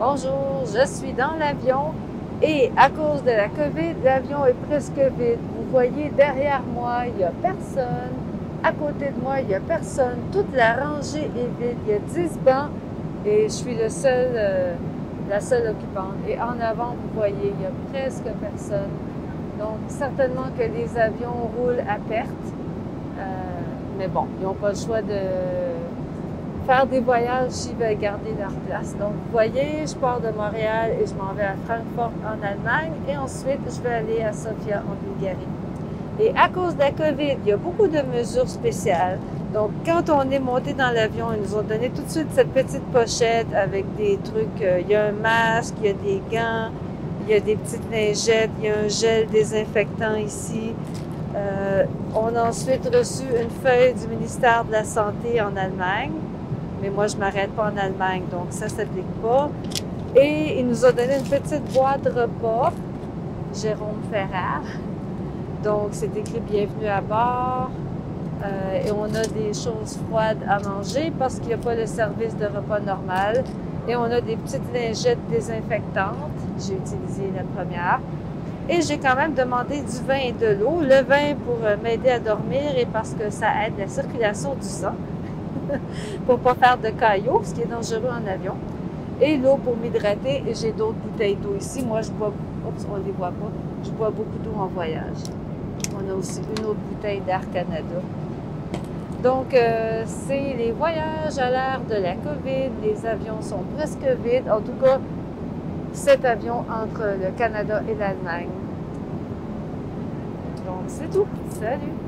Bonjour, je suis dans l'avion et à cause de la COVID, l'avion est presque vide. Vous voyez derrière moi, il n'y a personne. À côté de moi, il n'y a personne. Toute la rangée est vide. Il y a 10 bancs et je suis le seul, euh, la seule occupante. Et en avant, vous voyez, il n'y a presque personne. Donc, certainement que les avions roulent à perte. Euh, mais bon, ils n'ont pas le choix de faire des voyages s'ils veulent garder leur place. Donc, vous voyez, je pars de Montréal et je m'en vais à Francfort en Allemagne et ensuite, je vais aller à Sofia en Bulgarie. Et à cause de la COVID, il y a beaucoup de mesures spéciales. Donc, quand on est monté dans l'avion, ils nous ont donné tout de suite cette petite pochette avec des trucs. Euh, il y a un masque, il y a des gants, il y a des petites lingettes, il y a un gel désinfectant ici. Euh, on a ensuite reçu une feuille du ministère de la Santé en Allemagne, mais moi, je ne m'arrête pas en Allemagne, donc ça ne s'applique pas. Et il nous a donné une petite boîte repas, Jérôme Ferrard. Donc, c'est écrit Bienvenue à bord. Euh, et on a des choses froides à manger parce qu'il n'y a pas le service de repas normal. Et on a des petites lingettes désinfectantes. J'ai utilisé la première. Et j'ai quand même demandé du vin et de l'eau. Le vin pour euh, m'aider à dormir et parce que ça aide la circulation du sang. pour pas faire de caillots, ce qui est dangereux en avion. Et l'eau pour m'hydrater. Et j'ai d'autres bouteilles d'eau ici. Moi, je bois... On ne les voit pas. Je bois beaucoup d'eau en voyage. On a aussi une autre bouteille d'Air Canada. Donc, euh, c'est les voyages à l'ère de la COVID. Les avions sont presque vides. En tout cas, cet avion entre le Canada et l'Allemagne. Donc, c'est tout. Salut!